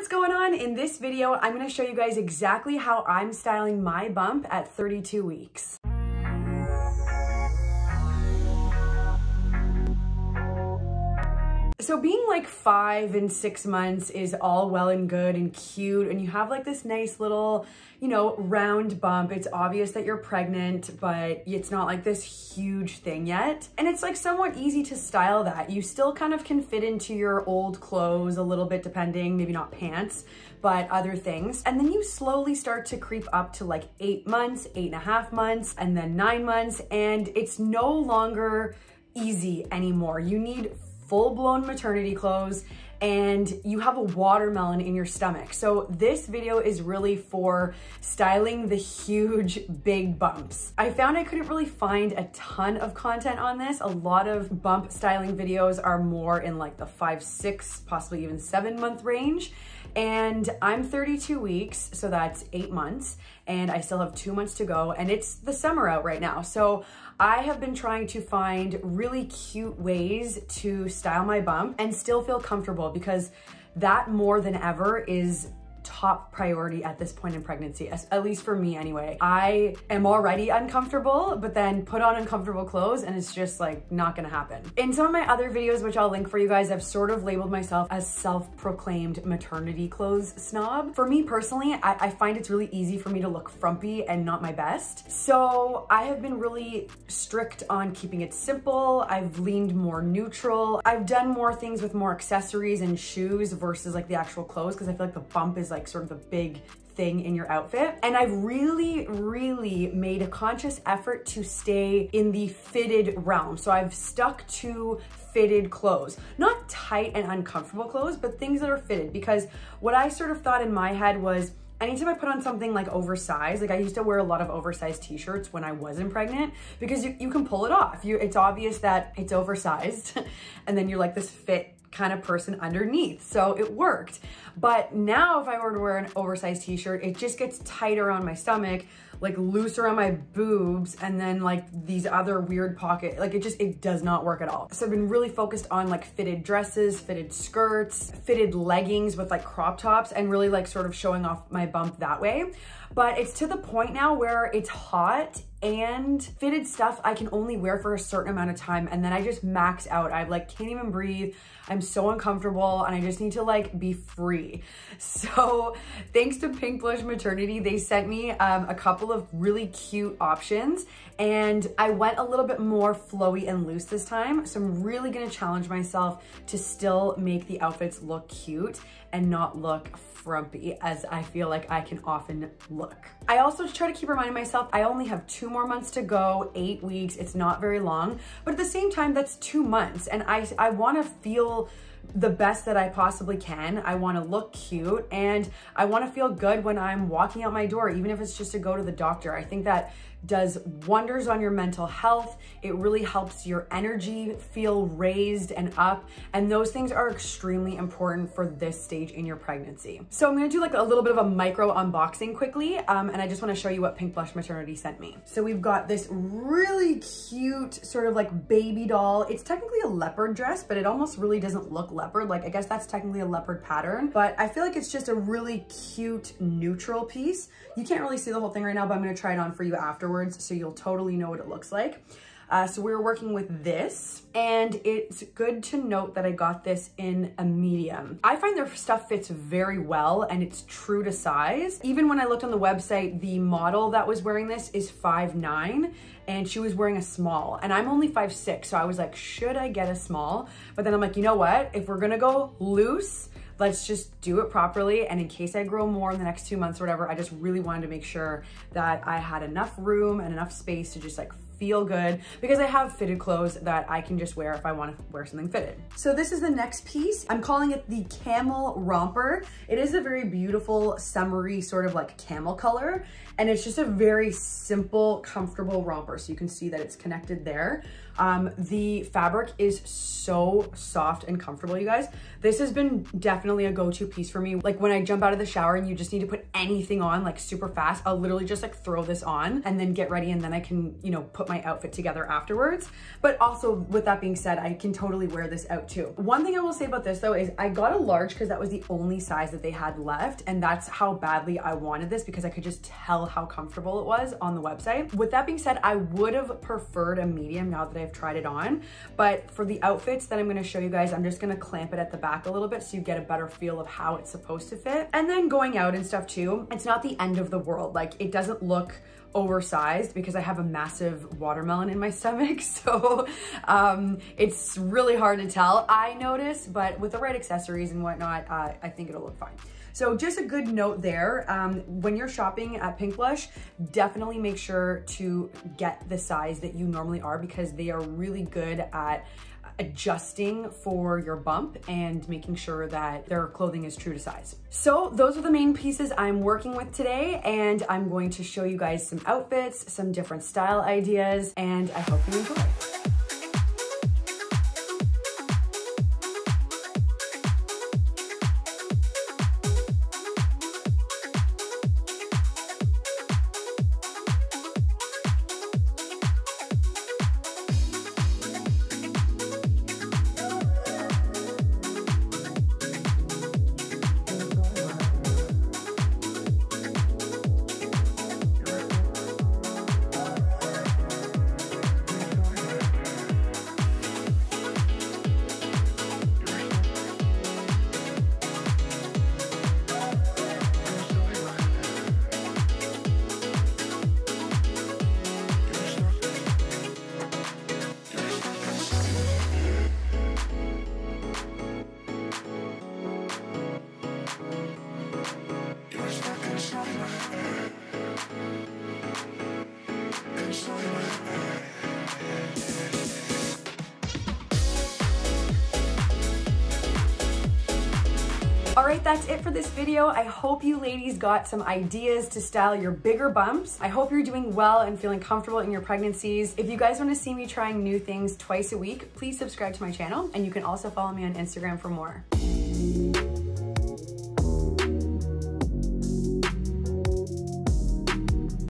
what's going on? In this video, I'm gonna show you guys exactly how I'm styling my bump at 32 weeks. So being like five and six months is all well and good and cute and you have like this nice little, you know, round bump. It's obvious that you're pregnant, but it's not like this huge thing yet. And it's like somewhat easy to style that. You still kind of can fit into your old clothes a little bit depending, maybe not pants, but other things. And then you slowly start to creep up to like eight months, eight and a half months, and then nine months. And it's no longer easy anymore. You need full-blown maternity clothes and you have a watermelon in your stomach. So this video is really for styling the huge big bumps. I found I couldn't really find a ton of content on this. A lot of bump styling videos are more in like the five, six, possibly even seven month range. And I'm 32 weeks, so that's eight months, and I still have two months to go, and it's the summer out right now. So I have been trying to find really cute ways to style my bump and still feel comfortable because that more than ever is top priority at this point in pregnancy, at least for me anyway. I am already uncomfortable, but then put on uncomfortable clothes and it's just like not gonna happen. In some of my other videos, which I'll link for you guys, I've sort of labeled myself as self-proclaimed maternity clothes snob. For me personally, I, I find it's really easy for me to look frumpy and not my best. So I have been really strict on keeping it simple. I've leaned more neutral. I've done more things with more accessories and shoes versus like the actual clothes because I feel like the bump is like sort of the big thing in your outfit. And I've really, really made a conscious effort to stay in the fitted realm. So I've stuck to fitted clothes, not tight and uncomfortable clothes, but things that are fitted because what I sort of thought in my head was, anytime I put on something like oversized, like I used to wear a lot of oversized t-shirts when I wasn't pregnant because you, you can pull it off. You, it's obvious that it's oversized and then you're like this fit kind of person underneath. So it worked. But now if I were to wear an oversized t-shirt, it just gets tight around my stomach, like loose around my boobs, and then like these other weird pocket, like it just, it does not work at all. So I've been really focused on like fitted dresses, fitted skirts, fitted leggings with like crop tops, and really like sort of showing off my bump that way. But it's to the point now where it's hot and fitted stuff I can only wear for a certain amount of time and then I just max out. I like can't even breathe. I'm so uncomfortable and I just need to like be free. So thanks to Pink Blush Maternity, they sent me um, a couple of really cute options and I went a little bit more flowy and loose this time. So I'm really gonna challenge myself to still make the outfits look cute and not look frumpy as I feel like I can often look. I also try to keep reminding myself I only have two more months to go, eight weeks. It's not very long, but at the same time, that's two months. And I, I wanna feel the best that I possibly can. I wanna look cute and I wanna feel good when I'm walking out my door, even if it's just to go to the doctor. I think that does wonders on your mental health. It really helps your energy feel raised and up. And those things are extremely important for this stage in your pregnancy. So I'm gonna do like a little bit of a micro unboxing quickly. Um, and I just wanna show you what Pink Blush Maternity sent me. So we've got this really cute sort of like baby doll. It's technically a leopard dress, but it almost really doesn't look leopard. Like I guess that's technically a leopard pattern, but I feel like it's just a really cute neutral piece. You can't really see the whole thing right now, but I'm gonna try it on for you after afterwards so you'll totally know what it looks like. Uh, so we were working with this and it's good to note that I got this in a medium. I find their stuff fits very well and it's true to size. Even when I looked on the website, the model that was wearing this is 5'9", and she was wearing a small and I'm only 5'6", so I was like, should I get a small? But then I'm like, you know what? If we're gonna go loose, let's just do it properly. And in case I grow more in the next two months or whatever, I just really wanted to make sure that I had enough room and enough space to just like feel good because I have fitted clothes that I can just wear if I want to wear something fitted. So this is the next piece. I'm calling it the camel romper. It is a very beautiful summery sort of like camel color and it's just a very simple, comfortable romper. So you can see that it's connected there. Um, the fabric is so soft and comfortable, you guys. This has been definitely a go-to piece for me. Like when I jump out of the shower and you just need to put anything on like super fast, I'll literally just like throw this on and then get ready and then I can, you know, put my outfit together afterwards. But also with that being said, I can totally wear this out too. One thing I will say about this though is I got a large because that was the only size that they had left. And that's how badly I wanted this because I could just tell how comfortable it was on the website. With that being said, I would have preferred a medium now that I've tried it on. But for the outfits that I'm gonna show you guys, I'm just gonna clamp it at the back a little bit so you get a better feel of how it's supposed to fit. And then going out and stuff too, it's not the end of the world. Like it doesn't look oversized because I have a massive watermelon in my stomach. So um, it's really hard to tell, I notice, but with the right accessories and whatnot, uh, I think it'll look fine. So just a good note there, um, when you're shopping at Pink Blush, definitely make sure to get the size that you normally are because they are really good at adjusting for your bump and making sure that their clothing is true to size. So those are the main pieces I'm working with today and I'm going to show you guys some outfits, some different style ideas, and I hope you enjoy. Right, that's it for this video. I hope you ladies got some ideas to style your bigger bumps. I hope you're doing well and feeling comfortable in your pregnancies. If you guys wanna see me trying new things twice a week, please subscribe to my channel and you can also follow me on Instagram for more.